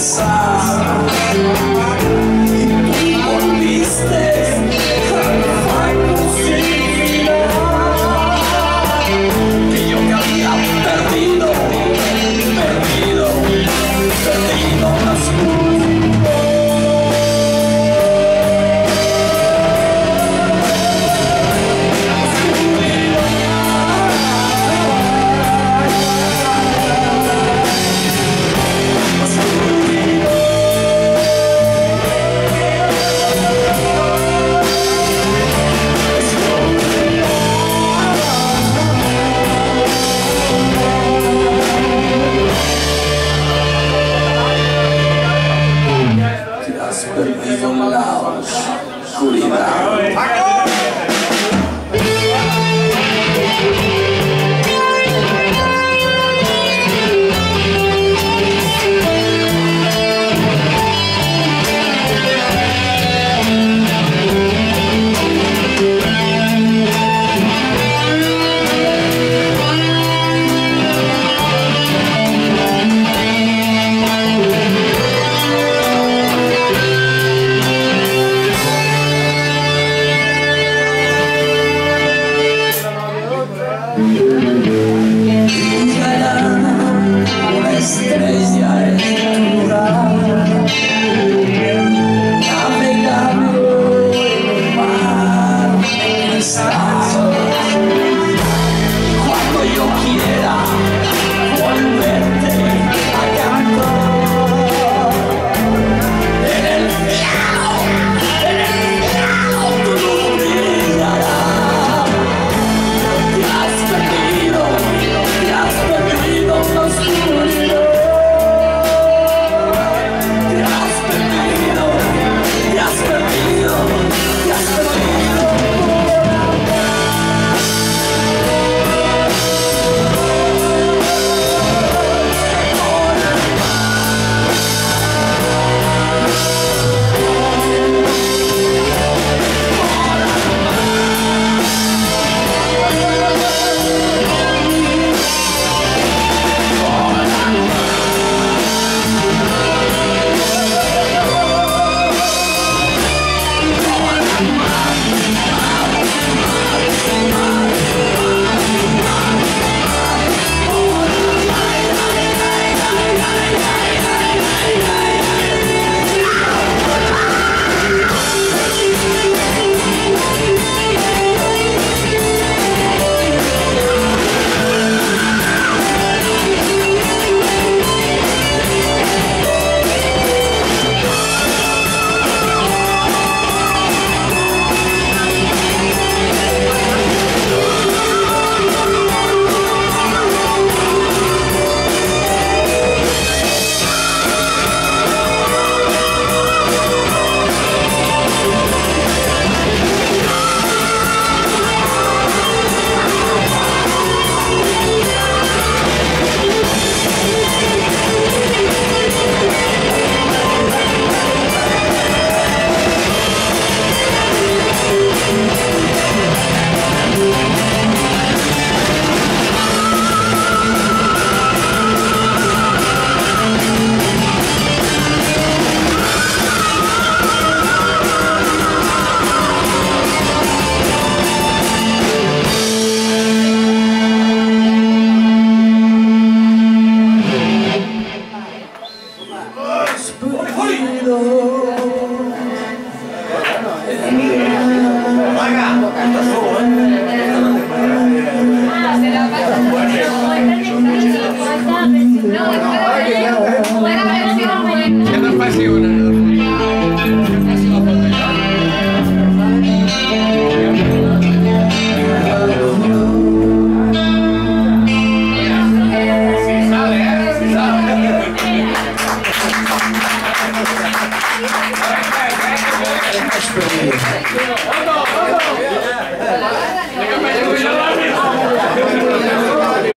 Inside. Phát